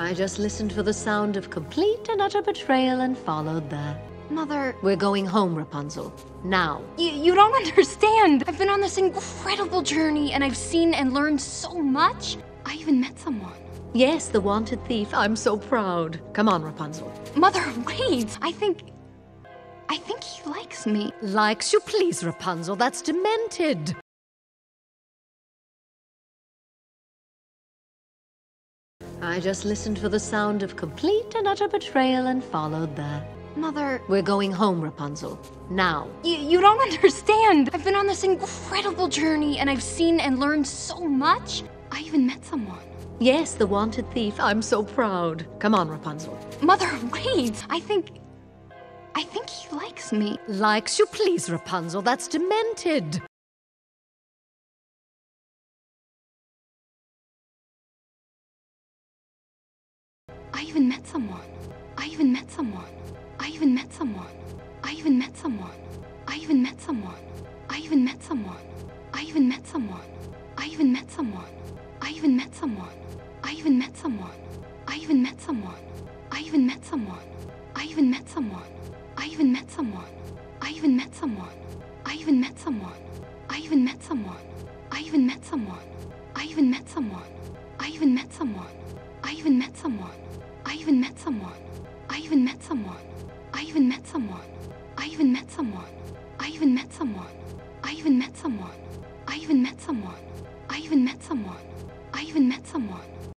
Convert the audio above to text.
I just listened for the sound of complete and utter betrayal and followed that. Mother, We're going home, Rapunzel. Now. you, you don't understand. I've been on this incredible journey and I've seen and learned so much. I even met someone. Yes, the wanted thief. I'm so proud. Come on, Rapunzel. Mother, wait. I think. I think he likes me. Likes you, please, Rapunzel. That's demented. I just listened for the sound of complete and utter betrayal and followed that. Mother, We're going home, Rapunzel. Now. you, you don't understand. I've been on this incredible journey and I've seen and learned so much. I even met someone. Yes, the wanted thief. I'm so proud. Come on, Rapunzel. Mother, wait. I think. I think he likes me. Likes you, please, Rapunzel. That's demented. I even met someone. I even met someone. I even met someone. I even met someone. I even met someone. I even met someone. I even met someone. I even met someone. I even met someone. I even met someone. I even met someone. I even met someone. I even met someone. I even met someone. I even met someone. I even met someone. I even met someone. I even met someone. I even met someone. I even met someone. I even met someone. I even met someone. I even met someone.